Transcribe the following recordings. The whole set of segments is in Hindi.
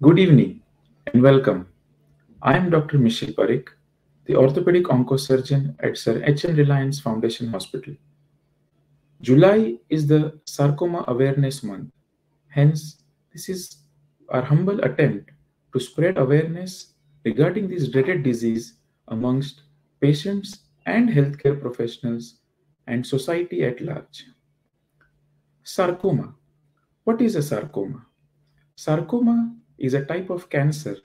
Good evening and welcome. I am Dr. Michel Parikh, the orthopedic oncosurgeon at Sir H.N. Reliance Foundation Hospital. July is the Sarcoma Awareness Month. Hence, this is our humble attempt to spread awareness regarding this dreaded disease amongst patients and healthcare professionals and society at large. Sarcoma. What is a sarcoma? Sarcoma is a type of cancer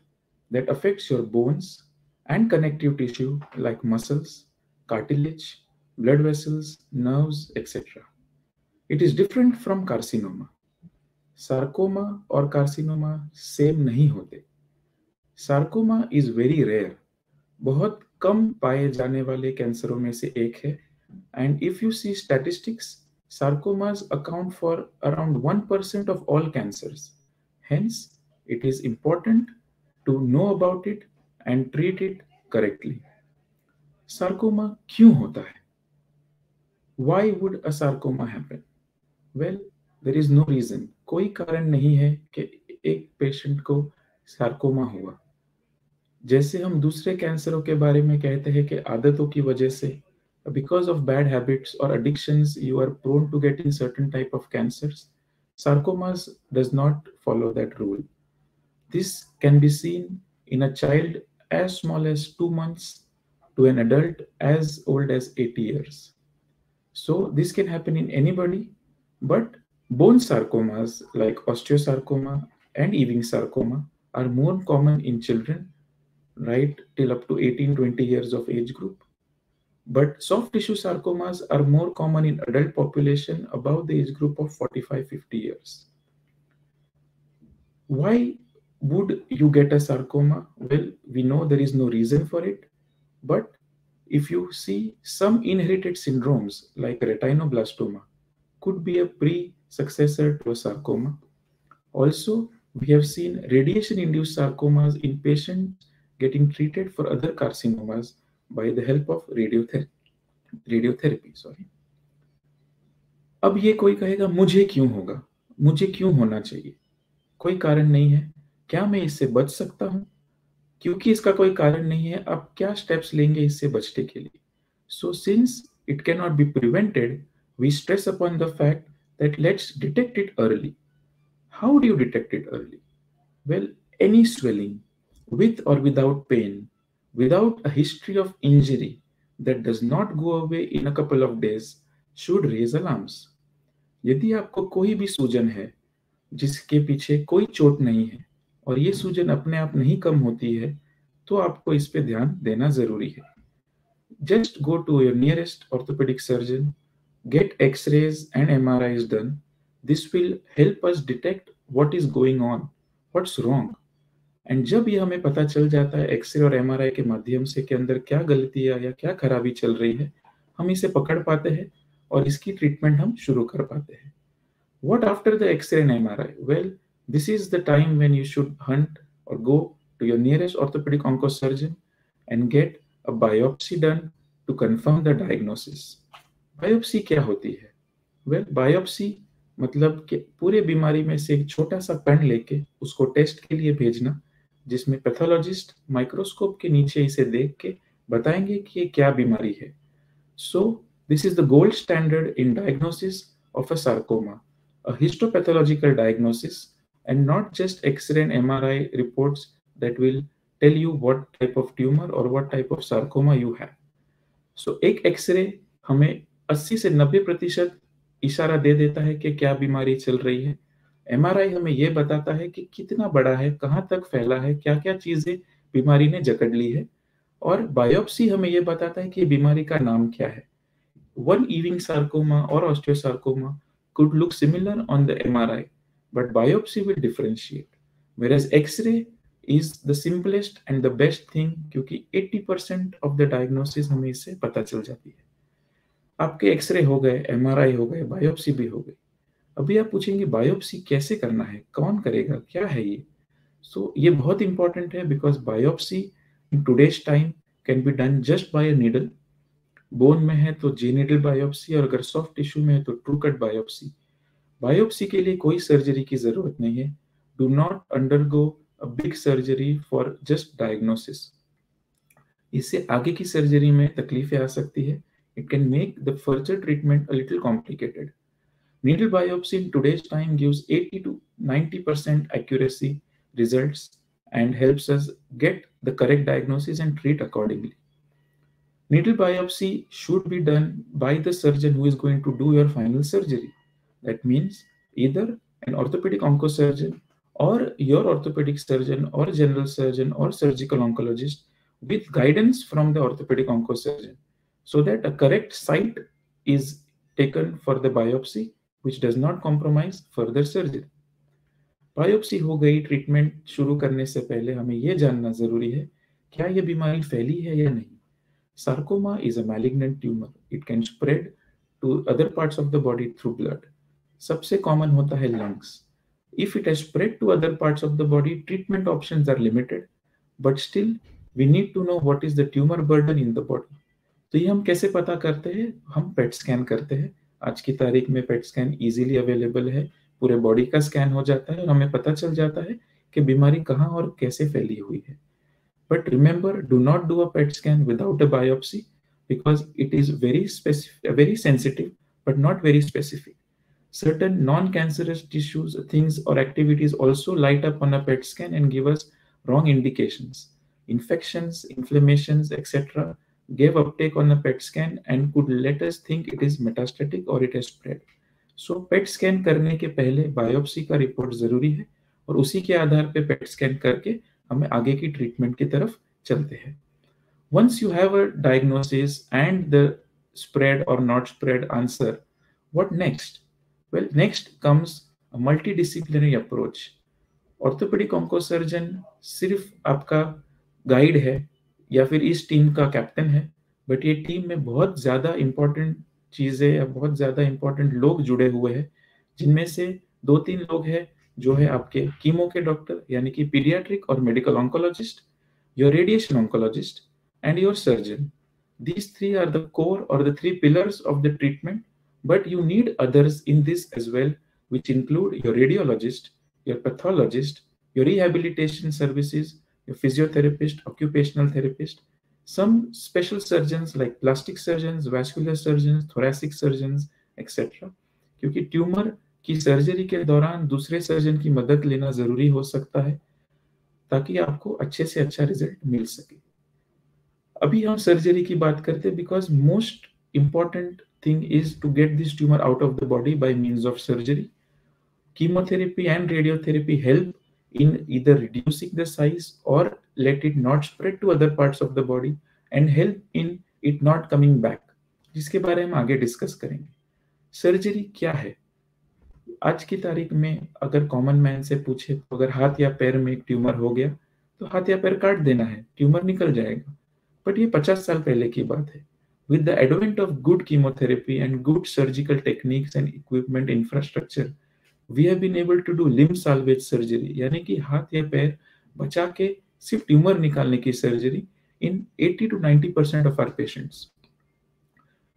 that affects your bones and connective tissue like muscles, cartilage, blood vessels, nerves, etc. It is different from carcinoma. Sarcoma or carcinoma same नहीं होते Sarcoma is very rare. बहुत कम पाए जाने वाले कैंसरों में से एक है and if you see statistics, sarcomas account for around 1% of all cancers. Hence, it is important to know about it and treat it correctly. Sarcoma क्यों होता है? Why would a sarcoma happen? Well, there is no reason. कोई कारण नहीं है कि एक पेशेंट को सार्कोमा हुआ जैसे हम दूसरे कैंसरों के बारे में कहते हैं कि आदतों की वजह से because of bad habits or addictions you are prone to getting certain type of cancers sarcomas does not follow that rule this can be seen in a child as small as 2 months to an adult as old as 80 years so this can happen in anybody but bone sarcomas like osteosarcoma and Ewing sarcoma are more common in children right till up to 18 20 years of age group but soft tissue sarcomas are more common in adult population above the age group of 45-50 years. Why would you get a sarcoma? Well, we know there is no reason for it, but if you see some inherited syndromes like retinoblastoma could be a pre-successor to a sarcoma. Also, we have seen radiation-induced sarcomas in patients getting treated for other carcinomas by the help of radiotherapy radiotherapy sorry अब ये कोई कहेगा मुझे क्यों होगा मुझे क्यों होना चाहिए कोई कारण नहीं है क्या मैं इससे बच सकता हूँ? क्योंकि इसका कोई कारण नहीं है आप क्या स्टेप्स लेंगे इससे बचने के लिए? So since it can not be prevented we stress upon the fact that let's detect it early how do you detect it early well any swelling with or without pain, without a history of injury that does not go away in a couple of days, should raise alarms. यदि आपको कोई भी सूजन है, जिसके पीछे कोई चोट नहीं है और ये सूजन अपने आप नहीं कम होती है तो आपको इस पे ध्यान देना ज़रूरी है just go to your nearest orthopaedic surgeon get x-rays and MRIs done. This will help us detect what is going on, what's wrong. And जब ये हमें पता चल जाता है एक्सरे और एमआरआई के माध्यम से कि अंदर क्या गलती है या क्या खराबी चल रही है हम इसे पकड़ पाते हैं और इसकी ट्रीटमेंट हम शुरू कर पाते हैं what after the x-ray and MRI? Well, this is the time when you should hunt or go to your nearest orthopedic oncosurgeon and get a biopsy done to confirm the diagnosis. Biopsy क्या होती है वेल well, बायोप्सी मतलब कि पूरे बीमारी में से एक छोटा सा पेन लेके उसको टेस्ट के लिए भेजना जिसमें पैथोलॉजिस्ट माइक्रोस्कोप के नीचे इसे देख के बताएँगे कि ये क्या बीमारी है so this is the gold standard in diagnosis of a sarcoma a histopathological diagnosis and not just x-ray and mri reports that will tell you what type of tumor or what type of sarcoma you have. So एक एक्सरे हमें 80 से 90 प्रतिशत इशारा दे देता है कि क्या बीमारी चल रही है। एमआरआई हमें यह बताता है कि कितना बड़ा है कहाँ तक फैला है क्या क्या चीज़ें बीमारी ने जकड़ ली है। और बायोप्सी हमें यह बताता है कि बीमारी का नाम क्या है। वन इविंग सार्कोमा और osteosarcoma could look similar on the MRI, but biopsy will differentiate. Whereas X-ray is the simplest and the best thing क्योंकि 80% of the diagnosis हमें इससे पता चल जाती है। आपके एक्सरे हो गए एमआरआई हो गए बायोप्सी भी हो गई अभी आप पूछेंगे बायोप्सी कैसे करना है? कौन करेगा? क्या है ये? सो so, ये बहुत इंपॉर्टेंट है because biopsy in today's time can be done just by needle bone में है तो जे नीडल बायोप्सी और अगर सॉफ्ट टिश्यू में है तो ट्रू कट बायोप्सी बायोप्सी के लिए कोई सर्जरी की ज़रूरत नहीं है। Do not undergo big surgery for just diagnosis इससे आगे की सर्जरी में तकलीफें आ सकती है। It can make the further treatment little complicated needle biopsy in today's time gives eighty to ninety percent accuracy result and help get the correct diagnosis and treat accordingly needle biopsy should be done by the surgeon who is going to do your final surgery That means either an orthopedic oncosurgeon or your orthopedic surgeon or general surgeon or surgical oncologist with guidance from the orthopedic oncosurgeon so that a correct site is taken for the biopsy which does not compromise further surgery. Biopsy हो गई ट्रीटमेंट शुरू करने से पहले हमें यह जानना ज़रूरी है क्या यह बीमारी फैली है या नहीं sarcoma is a malignant tumour it can spread to other parts of the body through blood सबसे कॉमन होता है lungs if it spread to other part of the body treatment option are limited but still we need to know what is the tumour burden in the body तो ये हम कैसे पता करते हैं? हम पेट स्कैन करते हैं। आज की तारीख में पेट स्कैन इजिली अवेलेबल है। पूरे बॉडी का स्कैन हो जाता है और हमें पता चल जाता है कि बीमारी कहाँ और कैसे फैली हुई है। But remember do not do a PET scan without a biopsy because it is very very sensitive but not very specific certain non-cancerous tissues, things or activities also light up on a PET scan and give us wrong indications. Infections, inflammations, etc. gave uptake on a PET scan and could let us think it is metastatic or it has spread. So PET scan करने के पहले बायोप्सी का रिपोर्ट ज़रूरी है और उसी के आधार पे PET scan करके हमें आगे की ट्रीटमेंट की तरफ़ चलते हैं Once you have a diagnosis and the spread or not spread answer, what next? Well, next comes a multidisciplinary approach. Orthopaedic oncosurgeon सिर्फ़ आपका गाइड है या फिर इस टीम का कैप्टन है बट ये टीम में बहुत ज़्यादा इंपॉर्टेंट चीज़ें या बहुत ज़्यादा इंपॉर्टेंट लोग जुड़े हुए हैं जिनमें से दो तीन लोग हैं जो है आपके कीमो के डॉक्टर यानी कि पीडियाट्रिक और medical oncologist your radiation oncologist and your surgeon these three are the core और the three pillars of the treatment But you need others in this as well, which include your radiologist, your pathologist, your rehabilitation services, your physiotherapist, occupational therapist, some special surgeons like plastic surgeons, vascular surgeons, thoracic surgeons, etc. क्योंकि ट्यूमर की सर्जरी के दौरान दूसरे सर्जन की मदद लेना ज़रूरी हो सकता है ताकि आपको अच्छे से अच्छा रिज़ल्ट मिल सके अभी हम सर्जरी की बात करते हैं because most important thing is to get this tumor out of the body by means of surgery. Chemotherapy and radiotherapy help in either reducing the size or let it not spread to other parts of the body and help in it not coming back जिसके बारे में आगे डिस्कस करेंगे सर्जरी क्या है आज की तारीख में अगर कॉमन मैन से पूछे तो अगर हाथ या पैर में एक ट्यूमर हो गया तो हाथ या पैर काट देना है ट्यूमर निकल जाएगा बट ये पचास साल पहले की बात है With the advent of good chemotherapy and good surgical techniques and equipment infrastructure, we have been able to do limb salvage surgery, यानी कि हाथ या पैर बचा के सिर्फ ट्यूमर निकालने की surgery in 80 to 90 percent of our patients.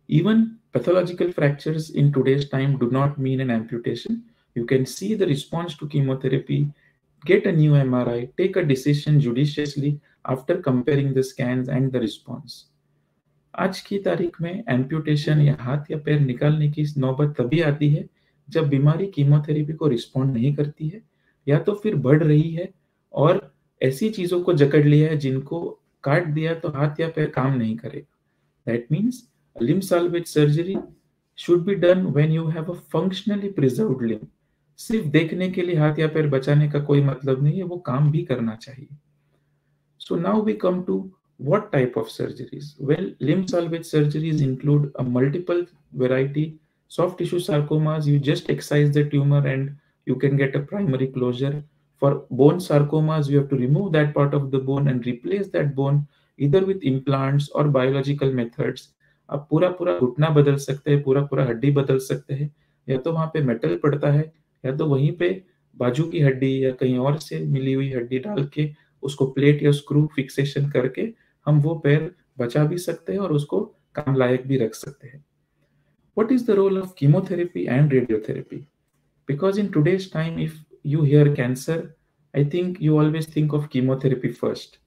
Even pathological fractures in today's time do not mean an amputation. You can see the response to chemotherapy, get a new MRI, take a decision judiciously after comparing the scans and the response. आज की तारीख में एम्प्यूटेशन या हाथ या पैर निकालने की नौबत तभी आती है जब बीमारी कीमोथेरेपी को रिस्पॉन्ड नहीं करती है, या तो फिर बढ़ रही है और ऐसी चीज़ों को जकड़ लिया है जिनको काट दिया तो हाथ या पैर काम नहीं करेगा। That means limb salvage surgery should be done when you have a functionally preserved limb सिर्फ़ देखने के लिए हाथ या पैर बचाने का कोई मतलब नहीं है, वो काम भी करना चाहिए। So now we come to What type of surgeries? Well, limb salvage surgeries include a multiple variety. Soft tissue sarcomas, you just excise the tumor and you can get a primary closure. For bone sarcomas, you have to remove that part of the bone and replace that bone either with implants or biological methods. आप पूरा पूरा घुटना बदल सकते हैं पूरा पूरा हड्डी बदल सकते हैं या तो वहाँ पे मेटल पड़ता है या तो वहीं पे बाजू की हड्डी या कहीं और से मिली हुई हड्डी डाल के उसको प्लेट या स्क्रू फिक्सेशन करके हम वो पैर बचा भी सकते हैं और उसको काम लायक भी रख सकते हैं। What is the role of chemotherapy and radiotherapy because in today's time if you hear cancer I think you always think of chemotherapy first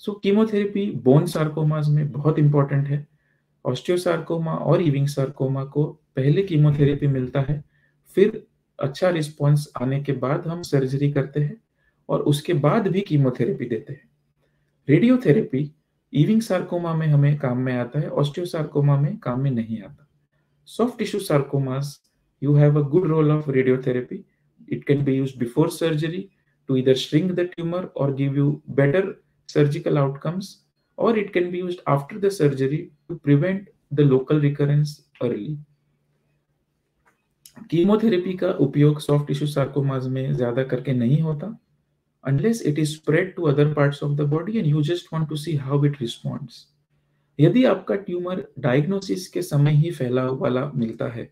so chemotherapy bone sarcomas में बहुत इंपॉर्टेंट है। ऑस्टियोसार्कोमा और इविंग सार्कोमा को पहले कीमोथेरेपी मिलता है, फिर अच्छा रिस्पॉन्स आने के बाद हम सर्जरी करते हैं और उसके बाद भी कीमोथेरेपी देते हैं। रेडियोथेरेपी इविंग सार्कोमा में हमें काम में आता है ऑस्टियो सार्कोमा में काम में नहीं आता। Soft tissue sarcoma you have a good role of radiotherapy it can be use before surgery to either shrink the tumour और give you better surgical outcomes और it can be use after the surgery to prevent the local recurrence early chemotherapy का उपयोग सॉफ्ट टिश्यू सार्कोमाज में ज़्यादा करके नहीं होता। unless it is spread to other parts of the body and you just want to see how it responds. यदि आपका ट्यूमर डायग्नोसिस के समय ही फैला वाला मिलता है,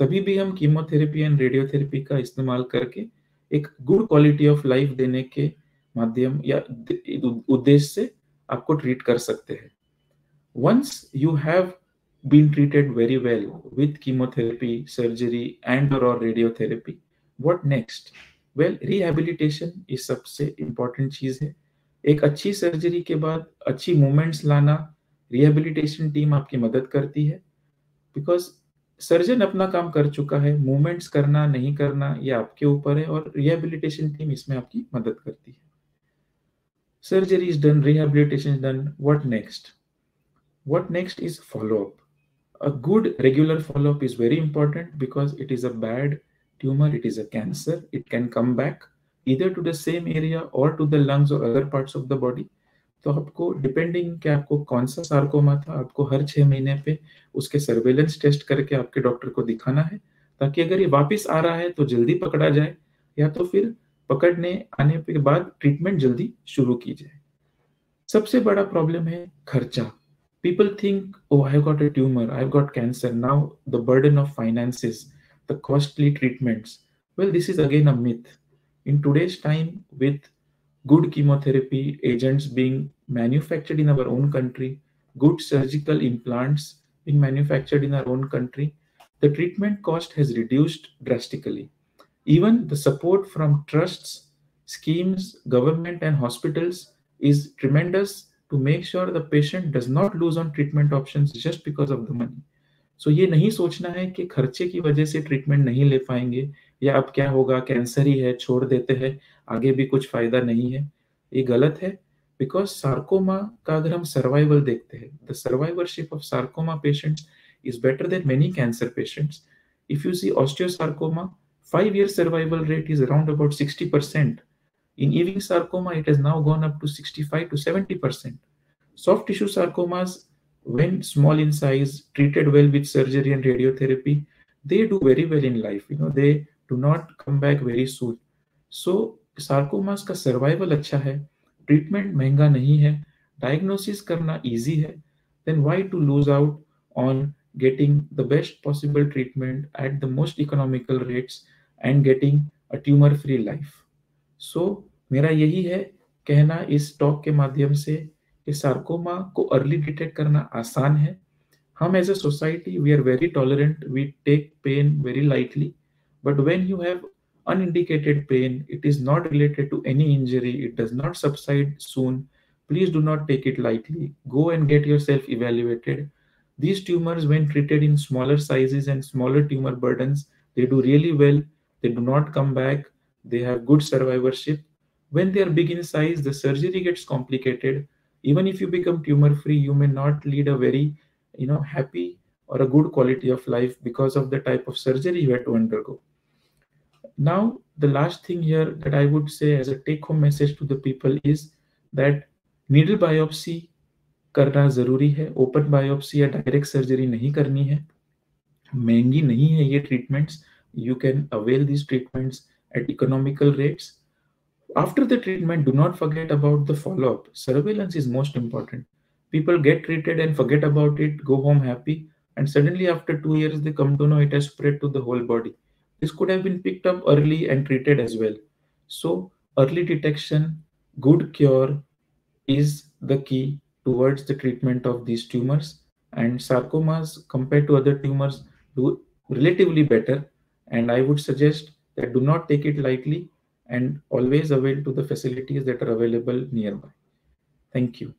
तभी भी हम कीमोथेरेपी एंड रेडियोथेरेपी का इस्तेमाल करके एक गुड क्वालिटी ऑफ़ लाइफ देने के माध्यम या उद्देश्य से आपको ट्रीट कर सकते हैं। Once you have been treated very well with chemotherapy surgery and और radiotherapy what next well rehabilitation is सबसे इम्पोर्टेंट चीज़ है। एक अच्छी सर्जरी के बाद अच्छी मूवमेंट्स लाना रिहेबिलिटेशन टीम आपकी मदद करती है। बिकॉज़ सर्जन अपना काम कर चुका है मूवमेंट्स करना, नहीं करना, ये आपके ऊपर है और रिहेबिलिटेशन टीम इसमें आपकी मदद करती है। Surgery is done rehabilitation is done what next what next is follow up a good regular follow up is very important because it is tumor, it is a cancer. It can come back either to the same area or to the lungs or other parts of the body. तो आपको डिपेंडिंग कि आपको कौन सा सार्कोमा था, आपको हर छह महीने पे उसके सर्वेलेंस टेस्ट करके आपके डॉक्टर को दिखाना है, ताकि अगर ये वापस आ रहा है तो जल्दी पकड़ा जाए, या तो फिर पकड़ने आने के बाद ट्रीटमेंट जल्दी शुरू की जाए। सबसे बड़ा प्रॉब्लम है खर्चा। People think oh I got a tumour I got cancer now the burden of finances the costly treatments. Well, this is again a myth. In today's time, with good chemotherapy agents being manufactured in our own country, good surgical implants being manufactured in our own country, the treatment cost has reduced drastically. Even the support from trusts, schemes, government, and hospitals is tremendous to make sure the patient does not lose on treatment options just because of the money. So ये नहीं सोचना है कि खर्चे की वजह से ट्रीटमेंट नहीं ले पाएँगे या अब क्या होगा कैंसर ही है छोड़ देते हैं आगे भी कुछ फ़ायदा नहीं है ये गलत है बिकॉज़ सार्कोमा का अगर हम सर्वाइवल देखते हैं the survivorship of sarcoma patients is better than many cancer patients if you see osteosarcoma five year survival rate is around about 60%. In Ewing sarcoma, it has now gone up to 65 to 70%. Soft tissue sarcomas when small in size, treated well with surgery and radiotherapy, they do very well in life. You know, they do not come back very soon. So sarcomas का सर्वाइवल अच्छा है ट्रीटमेंट महँगा नहीं है डायग्नोसिस करना इजी है then why to lose out on getting the best possible treatment at the most economical rates and getting a tumor free life so मेरा यही है कहना इस टॉक के माध्यम से कि सार्कोमा को अर्ली डिटेक्ट करना आसान है। हम as a society we are very tolerant we take pain very lightly but when you have unindicated pain it is not related to any injury it does not subside soon please do not take it lightly go and get yourself evaluated these tumour when treated in smaller size and smaller tumour burden they do really well they do not come back they have good survivorship when they are big in size the surgery gets complicated even if you become tumor free you may not lead a very you know happy or a good quality of life because of the type of surgery you had to undergo now the last thing here that i would say as a take home message to the people is that needle biopsy करना ज़रूरी है ओपन बायोप्सी या डायरेक्ट सर्जरी नहीं करनी है महंगी नहीं है ये treatments you can avail this treatments at economical rates after the treatment, do not forget about the follow up. Surveillance is most important. People get treated and forget about it, go home happy, and suddenly after two years, they come to know it has spread to the whole body. This could have been picked up early and treated as well. So, early detection, good cure is the key towards the treatment of these tumors. And sarcomas, compared to other tumors, do relatively better. And I would suggest that do not take it lightly and always avail to the facilities that are available nearby. Thank you.